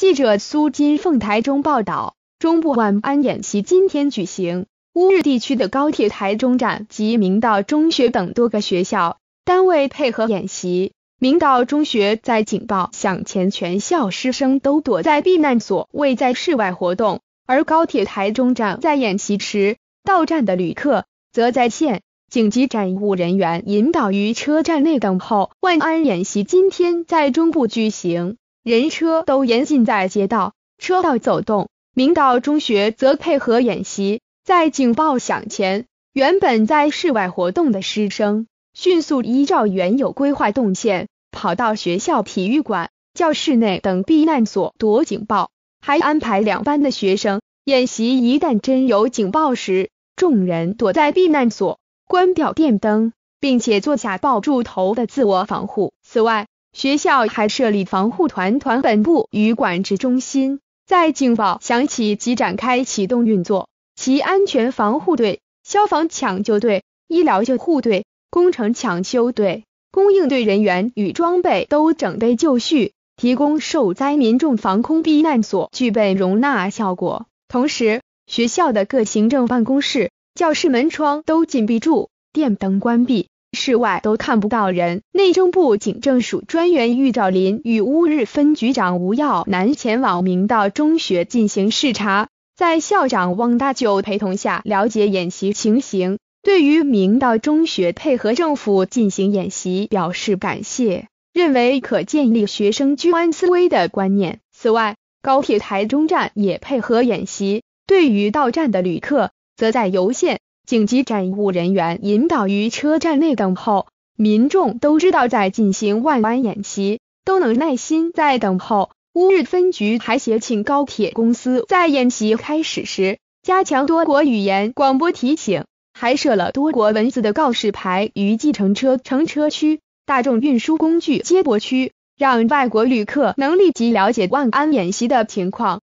记者苏金凤台中报道，中部万安演习今天举行，乌日地区的高铁台中站及明道中学等多个学校单位配合演习。明道中学在警报响前，全校师生都躲在避难所，未在室外活动；而高铁台中站在演习时，到站的旅客则在线紧急站务人员引导于车站内等候。万安演习今天在中部举行。人车都严禁在街道、车道走动。明道中学则配合演习，在警报响前，原本在室外活动的师生，迅速依照原有规划动线，跑到学校体育馆、教室内等避难所躲警报。还安排两班的学生演习，一旦真有警报时，众人躲在避难所，关掉电灯，并且做下抱住头的自我防护。此外，学校还设立防护团团本部与管制中心，在警报响起即展开启动运作。其安全防护队、消防抢救队、医疗救护队、工程抢修队、供应队人员与装备都整备就绪，提供受灾民众防空避难所具备容纳效果。同时，学校的各行政办公室、教室门窗都紧闭住，电灯关闭。室外都看不到人。内政部警政署专员玉兆林与乌日分局长吴耀南前往明道中学进行视察，在校长汪大九陪同下了解演习情形，对于明道中学配合政府进行演习表示感谢，认为可建立学生居安思危的观念。此外，高铁台中站也配合演习，对于到站的旅客，则在游线。紧急站务人员引导于车站内等候，民众都知道在进行万安演习，都能耐心在等候。乌日分局还协请高铁公司在演习开始时加强多国语言广播提醒，还设了多国文字的告示牌于计程车乘车区、大众运输工具接驳区，让外国旅客能立即了解万安演习的情况。